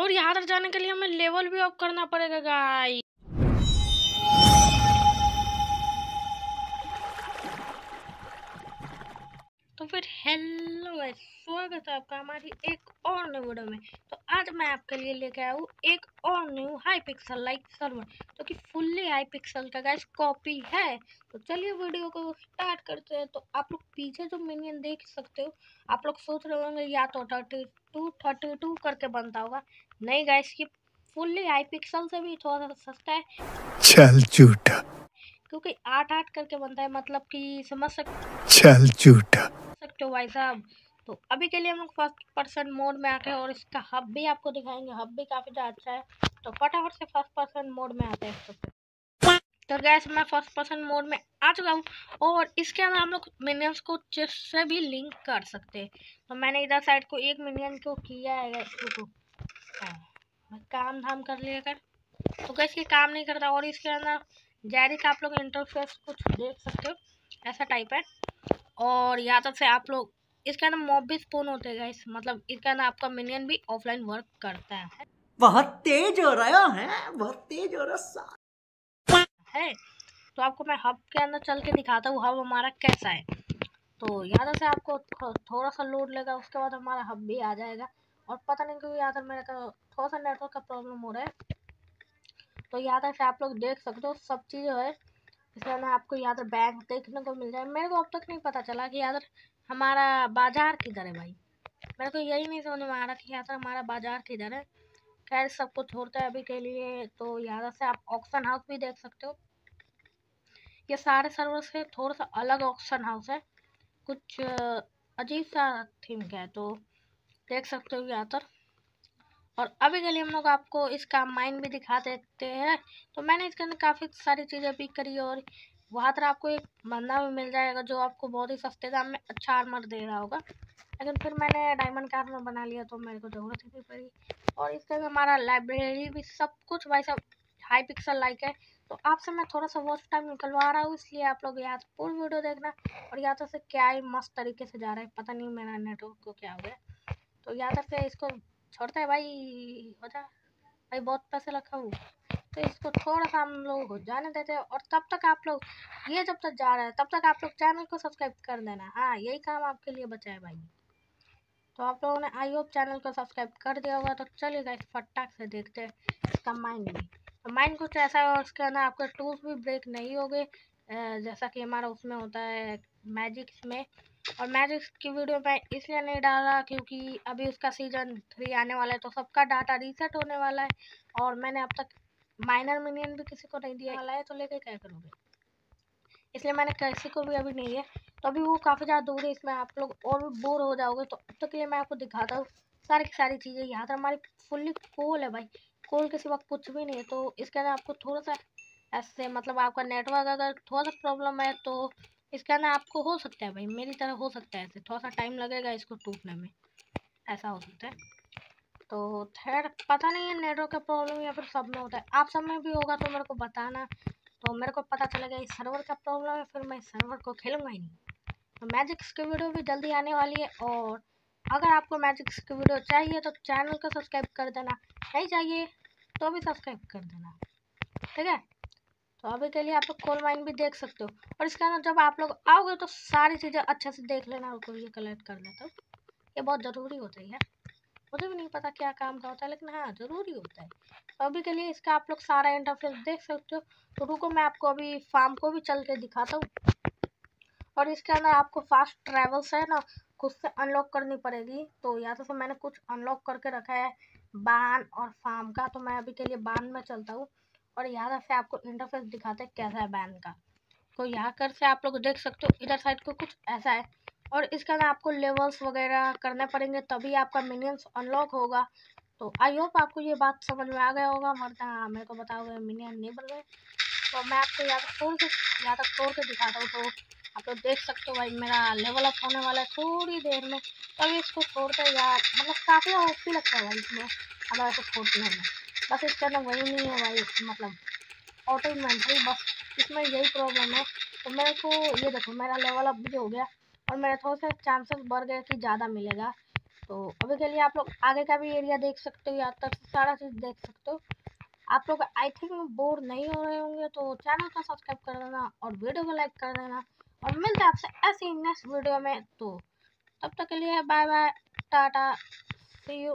और यहाँ तक जाने के लिए हमें लेवल भी अप करना पड़ेगा गाइस तो फिर हेलो गाइस स्वागत है आपका हमारी एक और न्यू वीडियो में। तो आज मैं आपके लिए लेके आया हूँ एक और new high pixel like server जो कि फुल्ली हाई पिक्सल का गाइस कॉपी है। तो चलिए वीडियो को स्टार्ट करते हैं। तो आप लोग पीछे जो मिनियन देख सकते हो आप लोग सोच रहे होंगे या तो थर्टी टू थर्टी टू करके बनता होगा। नहीं गैस ये फुल्ली हाई पिक्सल से भी थोड़ा सा सस्ता है। चल झूठा। क्योंकि आठ आठ करके बनता है मतलब कि समझ सकते चल झूठा। सकते हो भाई साहब तो अभी के लिए हम लोग फ़र्स्ट पर्सन मोड में आते हैं और इसका हब भी आपको दिखाएँगे। हब भी काफ़ी ज़्यादा अच्छा है। तो फटाफट से फ़र्स्ट पर्सन मोड में आते हैं सबसे तो गैस मैं फ़र्स्ट पर्सन मोड में आ चुका हूँ और इसके अंदर हम लोग मिनियंस को चेस्ट से भी लिंक कर सकते हैं। तो मैंने इधर साइड को एक मिनियन को किया है गैस को मैं काम धाम कर लिया कर। तो गैस ये काम नहीं करता और इसके अंदर जैरी का आप लोग इंटरफेस कुछ देख सकते हो, ऐसा टाइप है। और यहाँ तक से आप लोग इसके अंदर मॉब भी स्पोन होते हैं गाइस मतलब इसके अंदर आपका मिनियन भी ऑफलाइन वर्क करता है। बहुत तेज हो रहा है बहुत तेज हो रहा है तो आपको मैं हब के अंदर चल के दिखाता हूँ हब हमारा कैसा है। तो यहाँ तक से आपको थो, थोड़ा सा लोड लेगा उसके बाद हमारा हब भी आ जाएगा। और पता नहीं क्योंकि यहाँ तक मेरे का थोड़ा सा नेटवर्क का प्रॉब्लम हो रहा है। तो यहाँ तक से आप लोग देख सकते हो सब चीज़ है। अंदर आपको यहाँ पर बैंक देखने को मिल जाए। मेरे को अब तक नहीं पता चला कि यहाँ हमारा बाज़ार किधर है भाई? मेरे को यही नहीं समझ में आ रहा कि यहाँ हमारा बाज़ार किधर है? खैर, सब कुछ होता है अभी के लिए तो यहाँ से आप ऑक्शन हाउस भी देख सकते हो। ये सारे सर्वर से थोड़ा सा अलग ऑक्शन हाउस है। कुछ अजीब सा थीम का है तो देख सकते हो यहाँ पर और अभी के लिए हम लोग आपको इसका माइन भी दिखा देते हैं। तो मैंने इसके अंदर काफ़ी सारी चीज़ें पिक करी और वहाँ पर आपको एक बंदा भी मिल जाएगा जो आपको बहुत ही सस्ते दाम में अच्छा आर्मर दे रहा होगा। लेकिन फिर मैंने डायमंड का आर्मर बना लिया तो मेरे को ज़रूरत ही नहीं पड़ी। और इसके अंदर हमारा लाइब्रेरी भी सब कुछ भाई सब हाई पिक्सल लाइक है। तो आपसे मैं थोड़ा सा वॉच टाइम निकलवा रहा हूँ, इसलिए आप लोग यहाँ पूरी वीडियो देखना और यहाँ तक से क्या ही मस्त तरीके से जा रहा है। पता नहीं मेरा नेटवर्क को क्या हो गया। तो यहाँ तक से इसको छोड़ता है भाई जा। भाई बहुत पैसे रखा हूँ तो इसको थोड़ा सा हम लोग जाने देते हैं और तब तक आप लोग, ये जब तक जा रहा है, तब तक आप लोग चैनल को सब्सक्राइब कर देना। हाँ यही काम आपके लिए बचा है भाई। तो आप लोगों ने आई होप चैनल को सब्सक्राइब कर दिया होगा। तो चलिएगा इस फटाक से देखते हैं इसका माइंड भी। तो माइंड कुछ ऐसा है उसके अंदर आपके टूल्स भी ब्रेक नहीं हो गए जैसा कि हमारा उसमें होता है मैजिक में। और मैजिक की वीडियो मैं इसलिए नहीं डाला क्योंकि अभी उसका सीज़न थ्री आने वाला है तो सबका डाटा रीसेट होने वाला है और मैंने अब तक माइनर मिनियन भी किसी को नहीं दिया वाला है तो लेके क्या करोगे? इसलिए मैंने किसी को भी अभी नहीं दिया। तो अभी वो काफ़ी ज़्यादा दूर है, इसमें आप लोग और भी बोर हो जाओगे तो अब तक के लिए मैं आपको दिखाता हूँ। सारी की सारी चीज़ें यहाँ पर, हमारी फुल्ली कोल है भाई। कोल के सिवा कुछ भी नहीं है तो इसके अंदर आपको थोड़ा सा ऐसे मतलब आपका नेटवर्क अगर थोड़ा सा प्रॉब्लम है तो इसके अंदर आपको हो सकता है भाई, मेरी तरह हो सकता है ऐसे। थोड़ा सा टाइम लगेगा इसको टूटने में। ऐसा हो सकता है। तो खैर, पता नहीं है नेटवर्क का प्रॉब्लम या फिर सब में होता है। आप सब में भी होगा तो मेरे को बताना। तो मेरे को पता चलेगा इस सर्वर का प्रॉब्लम है फिर मैं सर्वर को खेलूँगा ही नहीं। तो मैजिक्स की वीडियो भी जल्दी आने वाली है और अगर आपको मैजिक्स की वीडियो चाहिए तो चैनल को सब्सक्राइब कर देना। नहीं चाहिए तो भी सब्सक्राइब कर देना। ठीक है? तो अभी के लिए आप लोग कोल माइन भी देख सकते हो। और इसके अंदर जब आप लोग आओगे तो सारी चीज़ें अच्छे से देख लेना और ये कलेक्ट कर लेता हूँ। ये बहुत ज़रूरी होता है मुझे भी नहीं पता क्या काम का होता है, लेकिन हाँ ज़रूरी होता है। तो अभी के लिए इसका आप लोग सारा इंटरफेस देख सकते हो। तो रुको, मैं आपको अभी फार्म को भी चल के दिखाता हूँ। और इसके अंदर आपको फास्ट ट्रेवल्स है ना खुद से अनलॉक करनी पड़ेगी। तो यहाँ से मैंने कुछ अनलॉक करके रखा है बान और फार्म का। तो मैं अभी के लिए बान में चलता हूँ। और यहाँ से आपको इंटरफेस दिखाते हैं कैसा है बैन का। तो यहाँ कर से आप लोग देख सकते हो, इधर साइड को कुछ ऐसा है। और इसके अंदर आपको लेवल्स वगैरह करने पड़ेंगे, तभी आपका मिनियंस अनलॉक होगा। तो आई होप आपको ये बात समझ में आ गया होगा हाँ मेरे को बताओगे मिनियन नहीं बन गए। तो मैं आपको यहाँ तक तोड़ के, यहाँ तक तोड़ के दिखाता हूँ तो आप लोग देख सकते हो भाई, मेरा लेवल अप होने वाला है थोड़ी देर में। तभी इसको छोड़ते यार मतलब काफ़ी ओपी लगता है भाई इसमें, अगर ऐसे छोड़ते हैं बस इसके अंदर वही नहीं है भाई मतलब ऑटो इन्वेंट्री बस इसमें यही प्रॉब्लम है। तो मेरे को ये देखो, मेरा लेवल अप भी हो गया और मेरे थोड़ा सा चांसेस बढ़ गए कि ज़्यादा मिलेगा। तो अभी के लिए आप लोग आगे का भी एरिया देख सकते हो यहाँ तक सारा चीज़ देख सकते हो। आप लोग आई थिंक बोर नहीं हो रहे होंगे तो चैनल को सब्सक्राइब कर देना और वीडियो को लाइक कर देना। और मिलते हैं आपसे ऐसी नेक्स्ट वीडियो में। तो तब तक के लिए bye bye tata see you